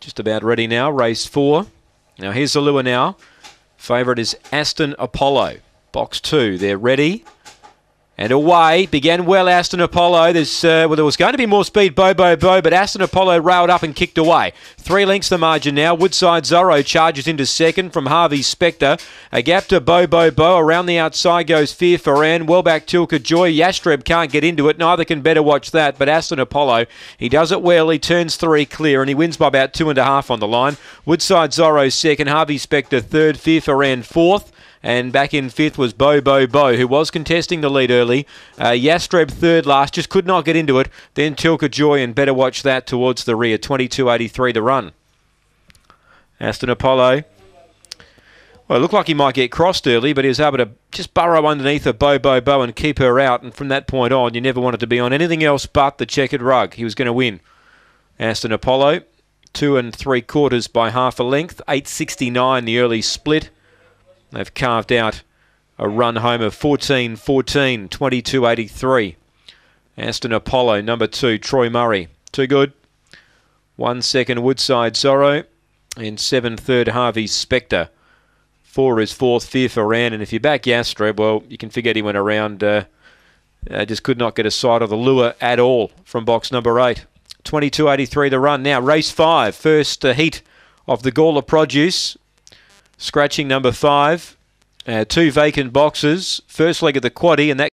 Just about ready now. Race four. Now here's the lure now. Favourite is Aston Apollo. Box two. They're ready. And away began well Aston Apollo. There's uh, well, there was going to be more speed, Bo Bo Bo, but Aston Apollo railed up and kicked away. Three lengths the margin now. Woodside Zorro charges into second from Harvey Spectre. A gap to Bo Bo Bo. Around the outside goes Fear Ferran. Well back Tilka Joy. Yastreb can't get into it. Neither can better watch that. But Aston Apollo, he does it well. He turns three clear and he wins by about two and a half on the line. Woodside Zorro second. Harvey Spectre third. Fear Ferran fourth. And back in fifth was Bo Bo Bo, who was contesting the lead early. Uh, Yastreb third last, just could not get into it. Then Tilka Joy, and better watch that towards the rear. 22.83 to run. Aston Apollo. Well, it looked like he might get crossed early, but he was able to just burrow underneath a Bo Bo Bo and keep her out. And from that point on, you never wanted to be on anything else but the checkered rug. He was going to win. Aston Apollo, two and three quarters by half a length. 8.69 the early split. They've carved out a run home of 14 14, 22 83. Aston Apollo, number two, Troy Murray. Too good. One second, Woodside Zorro. And seven third, Harvey Spectre. Four is fourth, Fear Ferran. And if you back Yastreb, well, you can forget he went around. Uh, uh, just could not get a sight of the lure at all from box number eight. 22.83 the run. Now, race five, first uh, heat of the Gawler Produce. Scratching number five. Uh, two vacant boxes. First leg of the quaddy, and that